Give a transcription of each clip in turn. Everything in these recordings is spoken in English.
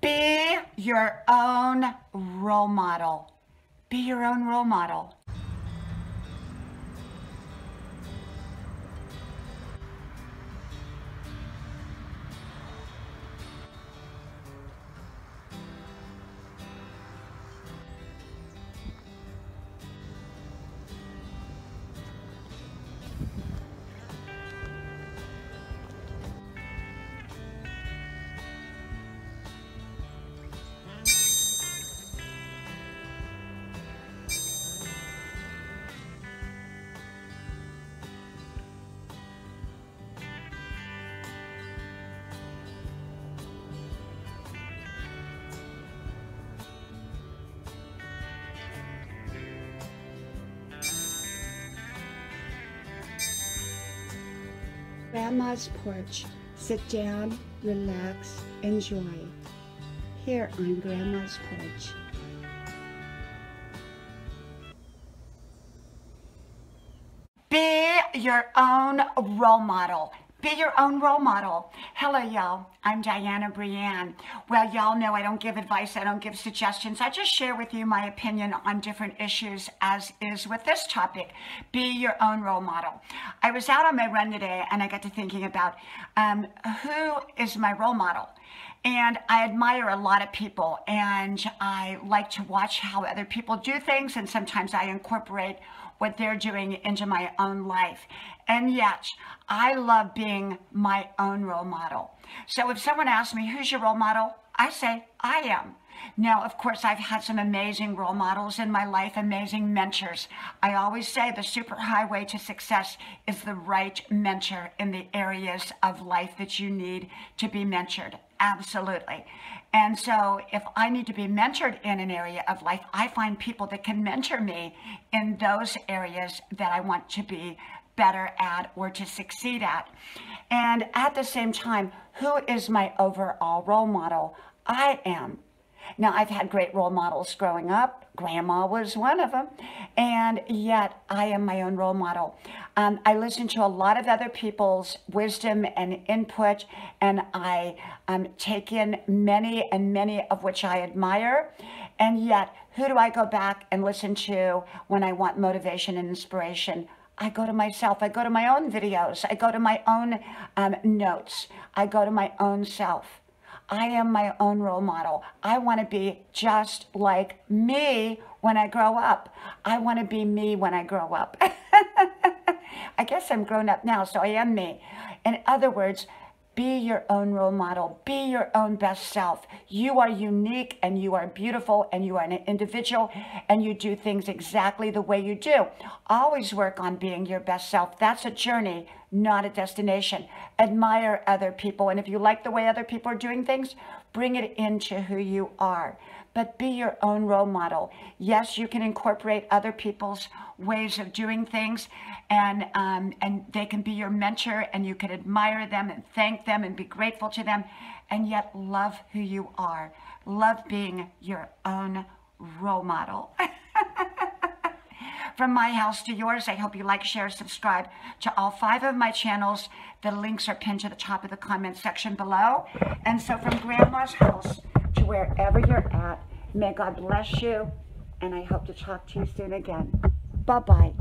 Be your own role model. Be your own role model. Grandma's porch. Sit down, relax, enjoy. Here on Grandma's porch. Be your own role model. Be your own role model. Hello, y'all. I'm Dianna Brianne. Well, y'all know I don't give advice, I don't give suggestions. I just share with you my opinion on different issues, as is with this topic. Be your own role model. I was out on my run today and I got to thinking about um, who is my role model. And I admire a lot of people and I like to watch how other people do things and sometimes I incorporate what they're doing into my own life. And yet, I love being my own role model. So if someone asks me, who's your role model? I say, I am. Now, of course, I've had some amazing role models in my life, amazing mentors. I always say the super highway to success is the right mentor in the areas of life that you need to be mentored. Absolutely. And so if I need to be mentored in an area of life, I find people that can mentor me in those areas that I want to be better at or to succeed at. And at the same time, who is my overall role model? I am. Now, I've had great role models growing up. Grandma was one of them. And yet, I am my own role model. Um, I listen to a lot of other people's wisdom and input, and I um, take in many and many of which I admire. And yet, who do I go back and listen to when I want motivation and inspiration? I go to myself. I go to my own videos. I go to my own um, notes. I go to my own self. I am my own role model. I want to be just like me when I grow up. I want to be me when I grow up. I guess I'm grown up now, so I am me. In other words, be your own role model. Be your own best self. You are unique and you are beautiful and you are an individual and you do things exactly the way you do. Always work on being your best self. That's a journey, not a destination. Admire other people. And if you like the way other people are doing things, bring it into who you are but be your own role model. Yes, you can incorporate other people's ways of doing things, and um, and they can be your mentor, and you can admire them and thank them and be grateful to them, and yet love who you are. Love being your own role model. From my house to yours, I hope you like, share, subscribe to all five of my channels. The links are pinned to the top of the comment section below. And so from Grandma's house to wherever you're at. May God bless you, and I hope to talk to you soon again. Bye-bye.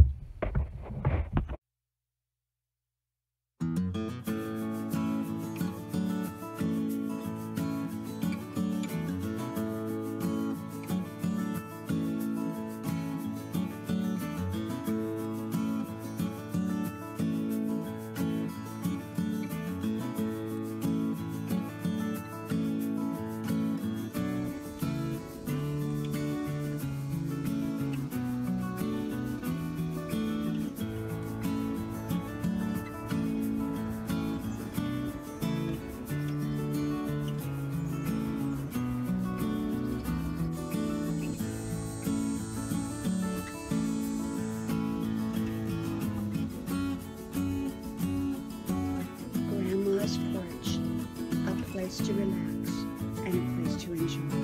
Place to relax and a place to enjoy.